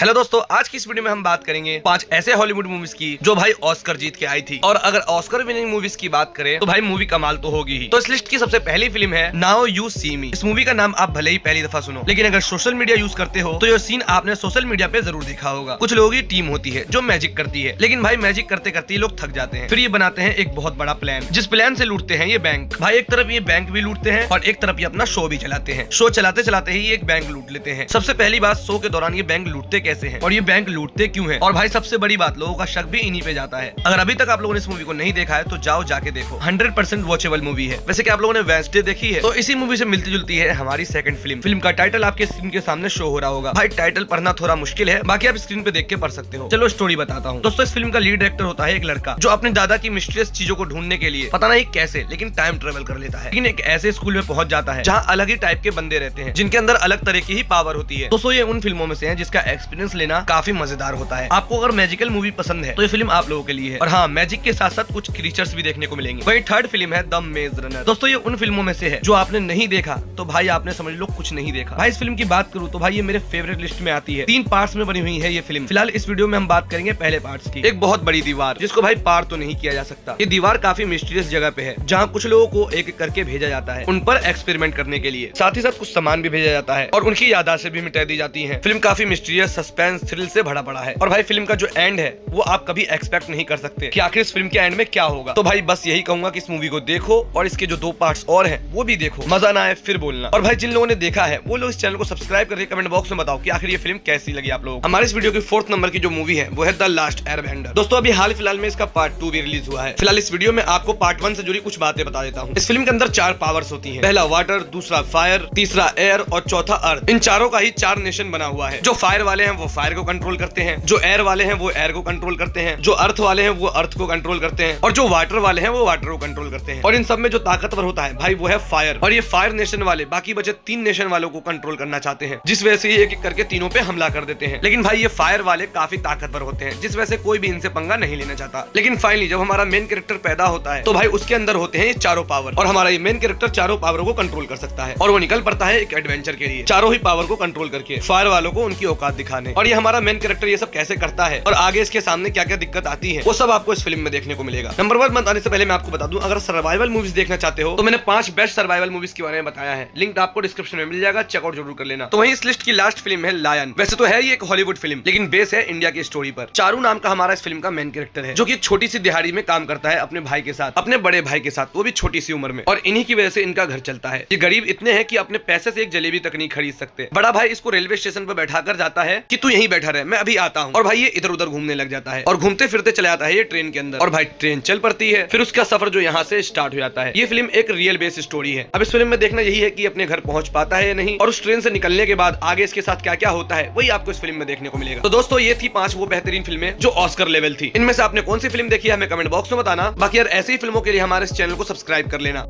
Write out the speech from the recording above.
Hello दोस्तों, आज की इस वीडियो में हम बात करेंगे पाँच ऐसे हॉलीवुड मूवीज़ की जो भाई ऑस्कर जीत के आई थी। और अगर ऑस्कर विनिंग मूवीज़ की बात करें तो भाई मूवी कमाल तो होगी ही। तो इस लिस्ट की सबसे पहली फ़िल्म है नाउ यू सी मी इस मूवी का नाम आप भले ही पहली दफ़ा सुनो, लेकिन अगर सोशल मीडिया यूज़ करते हो तो ये सीन आपने सोशल मीडिया पे ज़रूर देखा होगा। कुछ लोगों की टीम होती है जो मैजिक करती है, लेकिन भाई मैजिक करते करते लोग थक जाते हैं। फिर ये बनाते हैं एक बहुत बड़ा प्लान जिस प्लान से लूटते हैं ये बैंक भाई एक तरफ़ ये बैंक भी लूटते हैं, और एक तरफ़ ये अपना शो भी चलाते हैं। शो चलाते चलाते ही एक बैंक लूट लेते हैं। सबसे पहली बात शो के दौरान ये बैंक लूटते कैसे हैं? और ये बैंक लूटते क्यों हैं? और भाई, सबसे बड़ी बात, लोगों का शक भी इन्हीं पे जाता है। अगर अभी तक आप लोगों ने इस मूवी को नहीं देखा है तो जाओ जाके देखो। हंड्रेड परसेंट वॉचेबल मूवी है। वैसे कि आप लोगों ने वेंसडे देखी है तो इसी मूवी से मिलती जुलती है हमारी सेकंड फ़िल्म फ़िल्म का टाइटल आपके स्क्रीन के सामने शो हो रहा होगा। भाई टाइटल पढ़ना थोड़ा मुश्किल है। बाकी आप स्क्रीन पे देख के पढ़ सकते हो। चलो स्टोरी बताता हूँ। दोस्तों, इस फ़िल्म का लीड डायरेक्टर होता है एक लड़का, जो अपने दादा की मिस्ट्रियस चीज़ों को ढूँढने के लिए, पता नहीं कैसे, लेकिन टाइम ट्रेवल कर लेता है। लेकिन एक ऐसे स्कूल में पहुँच जाता है, जहाँ अलग ही टाइप के बंदे रहते हैं, जिनके अंदर अलग तरह की ही पावर होती है। दोस्तों, ये उन फ़िल्मों में से है जिसका एक्सपीरियंस लेना काफ़ी मज़ेदार होता है। आपको अगर मैजिकल मूवी पसंद है तो ये फ़िल्म आप लोगों के लिए है। और हाँ मैजिक के साथ साथ कुछ क्रीचर्स भी देखने को मिलेंगे। वही थर्ड फ़िल्म है द मेज रनर दोस्तों, ये उन फ़िल्मों में से है, जो आपने नहीं देखा तो भाई आपने समझ लो कुछ नहीं देखा। भाई, इस फ़िल्म की बात करूँ तो भाई ये मेरे फेवरेट लिस्ट में आती है। तीन पार्ट में बनी हुई है ये फ़िल्म फ़िलहाल इस वीडियो में हम बात करेंगे पहले पार्ट की। एक बहुत बड़ी दीवार, जिसको भाई पार तो नहीं किया जा सकता। ये दीवार काफ़ी मिस्टीरियस जगह पे है, जहाँ कुछ लोगों को एक एक करके भेजा जाता है, उन पर एक्सपेरिमेंट करने के लिए। साथ ही साथ कुछ सामान भी भेजा जाता है, और उनकी यादाश्त भी मिटा दी जाती है। फ़िल्म काफ़ी मिस्टीरियस सस्पेंस थ्रिल से भरा पड़ा है। और भाई फ़िल्म का जो एंड है, वो आप कभी एक्सपेक्ट नहीं कर सकते कि आखिर इस फ़िल्म के एंड में क्या होगा। तो भाई, बस यही कहूँगा कि इस मूवी को देखो और इसके जो दो पार्ट्स और हैं, वो भी देखो। मज़ा ना आए, फिर बोलना। और भाई, जिन लोगों ने देखा है, वो लोग इस चैनल को सब्सक्राइब करके कमेंट बॉक्स में बताओ कि आखिर ये फ़िल्म कैसी लगी आप लोग हमारे इस वीडियो की फोर्थ नंबर की जो मूवी है, वो है द लास्ट एयर दोस्तों, अभी हाल फ़िलहाल में इसका पार्ट टू भी रिलीज़ हुआ है। फ़िलहाल इस वीडियो में आपको पार्ट वन से जुड़ी कुछ बातें बता देता हूँ। इस फ़िल्म के अंदर चार पावर्स होती है। पहला वाटर दूसरा फायर तीसरा एयर और चौथा अर्थ इन चारों का ही चार नेशन बना हुआ है। जो फायर वाले वो फायर को कंट्रोल करते हैं। जो एयर वाले हैं, वो एयर को कंट्रोल करते हैं। जो अर्थ वाले हैं, वो अर्थ को कंट्रोल करते हैं। और जो वाटर वाले हैं, वो वाटर को कंट्रोल करते हैं। और इन सब में जो ताकतवर होता है, भाई वो है फायर और ये फायर नेशन वाले, बाकी बचे तीन नेशन वालों को कंट्रोल करना चाहते हैं। जिस वजह से एक एक करके तीनों पे हमला कर देते हैं। लेकिन भाई ये फायर वाले काफ़ी ताकतवर होते हैं। जिस वजह से कोई भी इनसे पंगा नहीं लेना चाहता। लेकिन फाइनली जब हमारा मेन कैरेक्टर पैदा होता है तो भाई उसके अंदर होते हैं ये चारों पावर और हमारा ये मेन कैरेक्टर चारों पावर को कंट्रोल कर सकता है। और वो निकल पड़ता है एक एडवेंचर के लिए। चारों ही पावर को कंट्रोल करके। फायर वालों को उनकी औकात दिखाने और ये हमारा मेन कैरेक्टर ये सब कैसे करता है? और आगे इसके सामने क्या क्या दिक्कत आती है? वो सब आपको इस फ़िल्म में देखने को मिलेगा। नंबर वन बताने से पहले मैं आपको बता दूँ, अगर सर्वाइवल मूवीज़ देखना चाहते हो तो मैंने पाँच बेस्ट सर्वाइवल मूवीज़ के बारे में बताया है। लिंक आपको डिस्क्रिप्शन में मिल जाएगा चेकआउट ज़रूर कर लेना। तो वही इस लिस्ट की लास्ट फ़िल्म है लायन वैसे तो है ये एक हॉलीवुड फ़िल्म लेकिन बेस है इंडिया की स्टोरी पर। चारू नाम का हमारा इस फ़िल्म का मेन कैरेक्टर है, जो की छोटी सी दिहाड़ी में काम करता है अपने भाई के साथ, अपने बड़े भाई के साथ, वो भी छोटी सी उम्र में। और इन्हीं की वजह से इनका घर चलता है। ये गरीब इतने हैं कि अपने पैसे से एक जलेबी तक नहीं खरीद सकते। बड़ा भाई इसको रेलवे स्टेशन पर बैठा कर जाता है कि तू यहीं बैठा रहे, मैं अभी आता हूँ। और भाई, ये इधर उधर घूमने लग जाता है। और घूमते फिरते चले आता है ये ट्रेन के अंदर। और भाई, ट्रेन चल पड़ती है। फिर उसका सफ़र जो यहाँ से स्टार्ट हो जाता है। ये फ़िल्म एक रियल बेस स्टोरी है। अब इस फ़िल्म में देखना यही है की अपने घर पहुँच पाता है या नहीं। और उस ट्रेन से निकलने के बाद आगे इसके साथ क्या क्या होता है, वही आपको इस फ़िल्म में देखने को मिलेगा। तो दोस्तों, ये थी पाँच वो बेहतरीन फ़िल्में जो ऑस्कर लेवल थी। इनमें से आपने कौन सी फ़िल्म देखी है, हमें कमेंट बॉक्स में बताना। बाकी यार, ऐसी फ़िल्मों के लिए हमारे इस चैनल को सब्सक्राइब कर लेना।